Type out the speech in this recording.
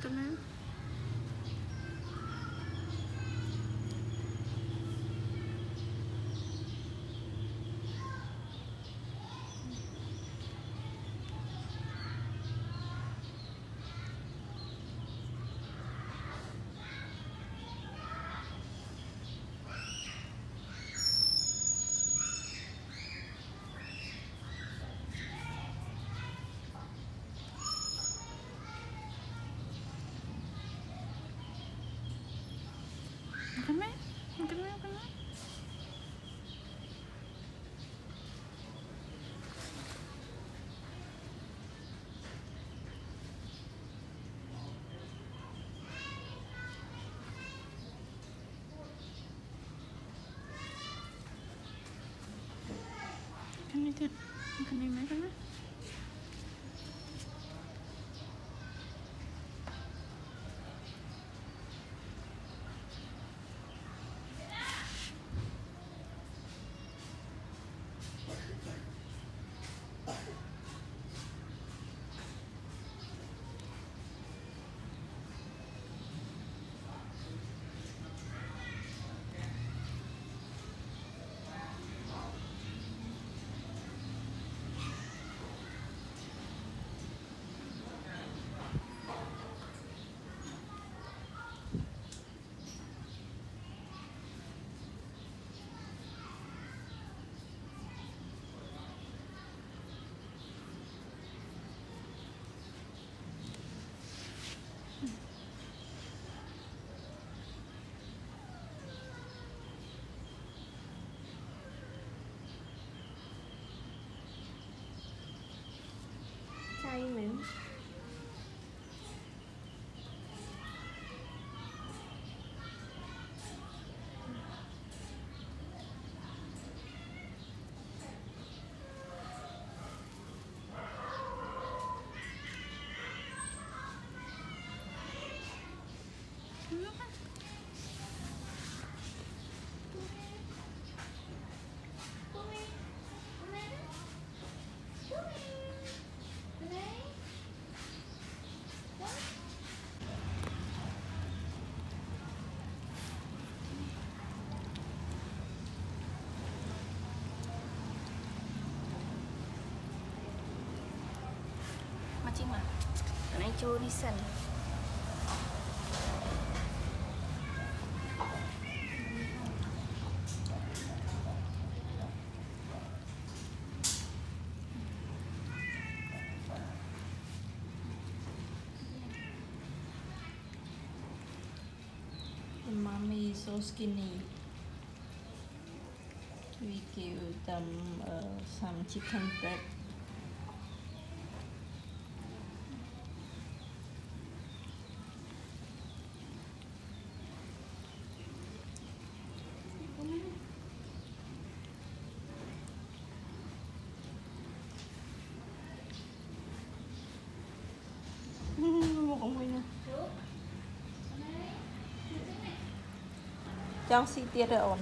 怎么 did. Can you make it? Can I? Mommy is so skinny. We give them uh, some chicken bread. ចង់ស៊ីទៀតទេអូន